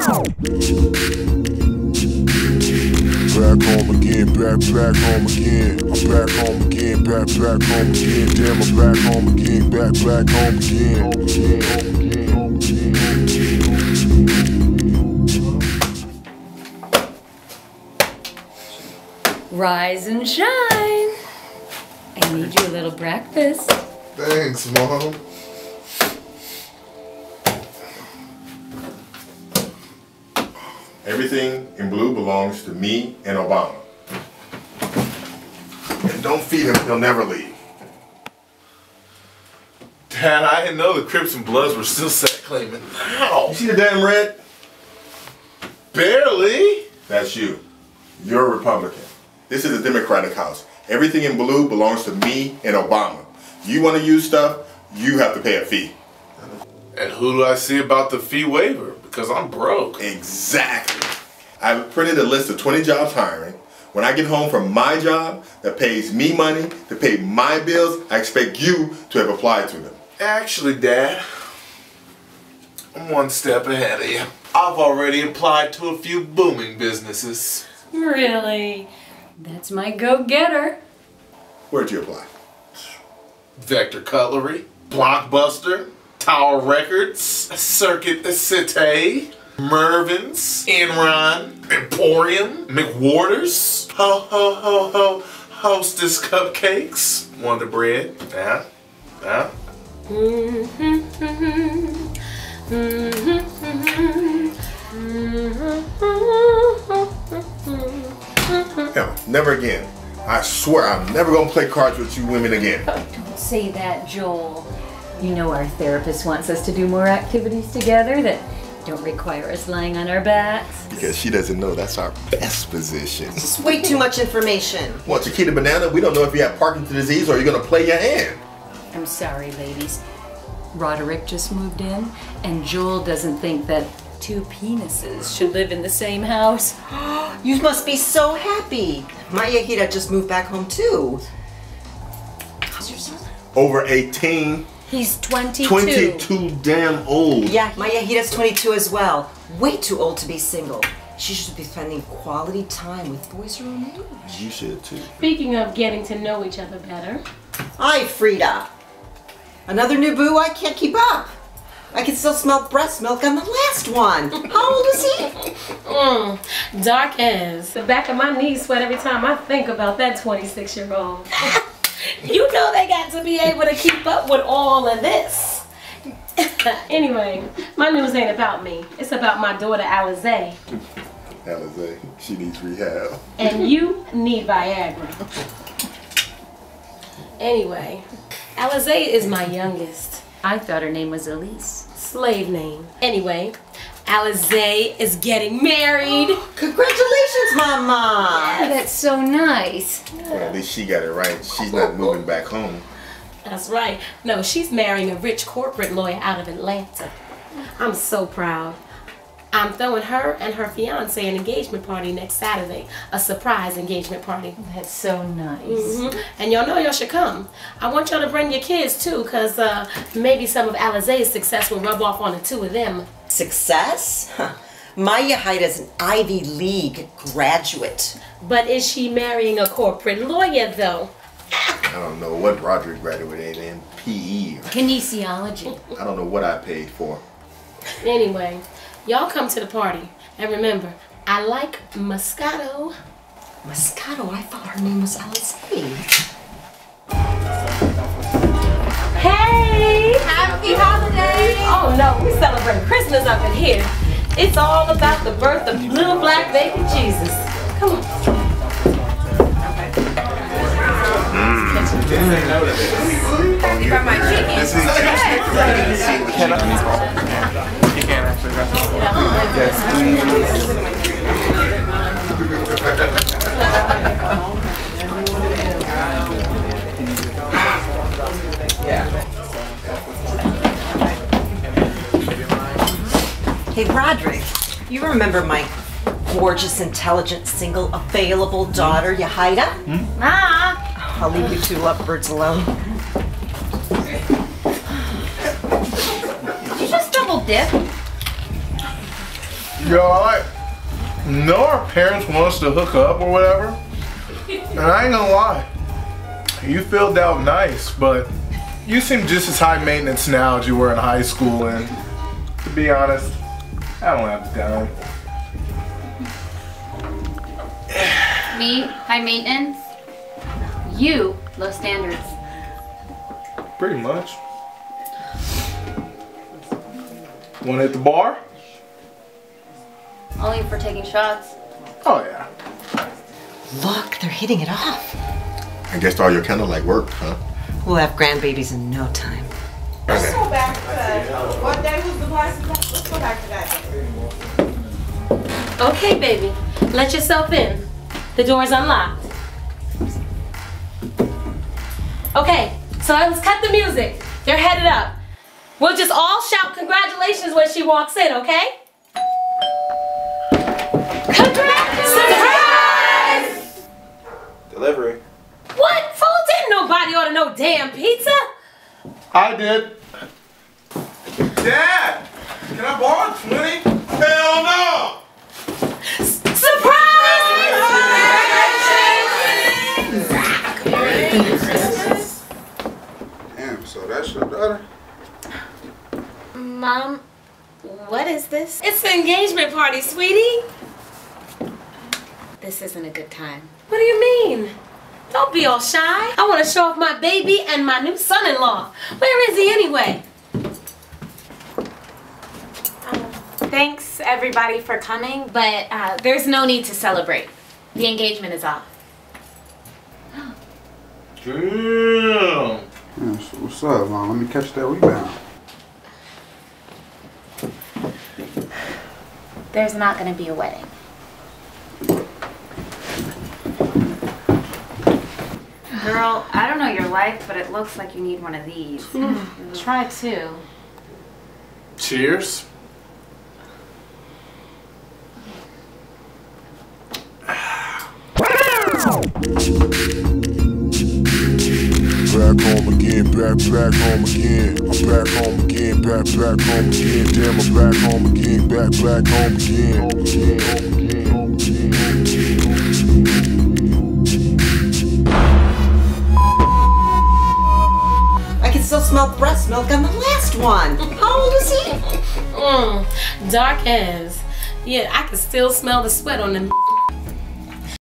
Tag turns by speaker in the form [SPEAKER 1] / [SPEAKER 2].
[SPEAKER 1] Back home again, back, back home again. I'm back home again, back, back home again. Damn, I'm back home again, back, back home again. Home again, home again, home again, home again.
[SPEAKER 2] Rise and shine. I made you a little breakfast.
[SPEAKER 3] Thanks, Mom. Everything in blue belongs to me and Obama. And don't feed him, he'll never leave.
[SPEAKER 4] Dad, I didn't know the Crips and Bloods were still set claiming. How?
[SPEAKER 3] You see the damn red?
[SPEAKER 4] Barely.
[SPEAKER 3] That's you. You're a Republican. This is a Democratic House. Everything in blue belongs to me and Obama. You want to use stuff, you have to pay a fee.
[SPEAKER 4] And who do I see about the fee waiver? Because I'm broke.
[SPEAKER 3] Exactly. I printed a list of 20 jobs hiring. When I get home from my job that pays me money to pay my bills, I expect you to have applied to them.
[SPEAKER 4] Actually, Dad, I'm one step ahead of you. I've already applied to a few booming businesses.
[SPEAKER 2] Really? That's my go-getter.
[SPEAKER 3] Where'd you apply?
[SPEAKER 4] Vector Cutlery, Blockbuster, Tower Records, Circuit City, Mervyn's, Enron, Emporium, McWaters, Ho Ho Ho Ho, Hostess Cupcakes, Wonder Bread, yeah, yeah.
[SPEAKER 3] Hell, never again. I swear I'm never gonna play cards with you women again.
[SPEAKER 2] Don't say that, Joel. You know our therapist wants us to do more activities together that don't require us lying on our backs.
[SPEAKER 3] Because she doesn't know that's our best position.
[SPEAKER 5] It's way too much information.
[SPEAKER 3] Well, Chiquita Banana, we don't know if you have Parkinson's disease or you're gonna play your hand.
[SPEAKER 2] I'm sorry, ladies. Roderick just moved in, and Joel doesn't think that two penises should live in the same house.
[SPEAKER 5] You must be so happy. My Yajaira just moved back home too. How's your son?
[SPEAKER 3] Over 18,
[SPEAKER 2] He's 22.
[SPEAKER 3] 22 damn old.
[SPEAKER 5] Yeah, Maya Yajaira's 22 as well. Way too old to be single. She should be spending quality time with boys her own age.
[SPEAKER 3] You should too.
[SPEAKER 6] Speaking of getting to know each other better,
[SPEAKER 5] Hi, Frida. Another new boo? I can't keep up. I can still smell breast milk on the last one. How old is he?
[SPEAKER 6] mm, dark as the back of my knees sweat every time I think about that 26 year old. you know they got to be able to keep up with all of this. anyway, my news ain't about me. It's about my daughter Alizé.
[SPEAKER 3] Alizé, she needs rehab.
[SPEAKER 6] And you need Viagra. Anyway, Alizé is my youngest.
[SPEAKER 2] I thought her name was Elise.
[SPEAKER 6] Slave name. Anyway, Alizé is getting married.
[SPEAKER 5] Congratulations, Mama.
[SPEAKER 2] That's so nice.
[SPEAKER 3] Well, at least she got it right. She's not moving back home.
[SPEAKER 6] That's right. No, she's marrying a rich corporate lawyer out of Atlanta. I'm so proud. I'm throwing her and her fiance an engagement party next Saturday. A surprise engagement party.
[SPEAKER 2] That's so nice.
[SPEAKER 6] hmm And y'all know y'all should come. I want y'all to bring your kids too, because uh, maybe some of Alizé's success will rub off on the two of them.
[SPEAKER 5] Success? Huh. My is an Ivy League graduate.
[SPEAKER 6] But is she marrying a corporate lawyer though?
[SPEAKER 3] I don't know what Roderick graduated in PE.
[SPEAKER 2] Kinesiology.
[SPEAKER 3] I don't know what I paid for.
[SPEAKER 6] Anyway, y'all come to the party. And remember, I like Moscato.
[SPEAKER 5] Moscato, I thought her name was Alice.
[SPEAKER 6] Hey!
[SPEAKER 2] Happy holidays!
[SPEAKER 6] Oh no, we celebrate Christmas up in here. It's all about the birth of little black baby Jesus. Come on.
[SPEAKER 7] From
[SPEAKER 5] Hey, Roderick, you remember my gorgeous, intelligent, single, available daughter, Yajaira?
[SPEAKER 2] Ah!
[SPEAKER 5] I'll leave you two lovebirds alone.
[SPEAKER 2] Did you just double dip?
[SPEAKER 4] Yo, I. Know our parents want us to hook up or whatever. And I ain't gonna lie. You filled out nice, but you seem just as high maintenance now as you were in high school. And to be honest, I don't have the time.
[SPEAKER 7] Me, high maintenance. You, low standards.
[SPEAKER 4] Pretty much. Wanna hit the bar?
[SPEAKER 7] Only for taking shots.
[SPEAKER 4] Oh, yeah.
[SPEAKER 5] Look, they're hitting it off.
[SPEAKER 3] I guess all your candlelight worked, huh?
[SPEAKER 5] We'll have grandbabies in no time.
[SPEAKER 8] Let's go back to what day was the glasses? Let's go back to that.
[SPEAKER 6] Okay, baby. Let yourself in. The door's unlocked. Okay, so let's cut the music. They're headed up. We'll just all shout congratulations when she walks in, okay? Congratulations!
[SPEAKER 9] Delivery.
[SPEAKER 6] What? Fool, didn't nobody order no damn pizza?
[SPEAKER 4] I did. Dad! Can I borrow 20?
[SPEAKER 3] Hell no! Surprise!
[SPEAKER 10] Damn, so that's your daughter?
[SPEAKER 6] Mom, what is this? It's the engagement party, sweetie.
[SPEAKER 7] This isn't a good time.
[SPEAKER 6] What do you mean? Don't be all shy. I want to show off my baby and my new son-in-law. Where is he anyway?
[SPEAKER 7] Thanks everybody for coming, but uh, there's no need to celebrate. The engagement is off.
[SPEAKER 4] Damn.
[SPEAKER 10] Yeah, so what's up, mom? Let me catch that rebound.
[SPEAKER 7] There's not going to be a wedding. Girl, I don't know your life, but it looks like you need one of these. Try two.
[SPEAKER 4] Cheers.
[SPEAKER 1] Back home again, back, back home again. I'm back home again, back, back home again. Damn, I'm back home again, back, back home again.
[SPEAKER 5] I can still smell breast milk on the last one. How old is he?
[SPEAKER 6] Mmm, dark as. Yeah, I can still smell the sweat on them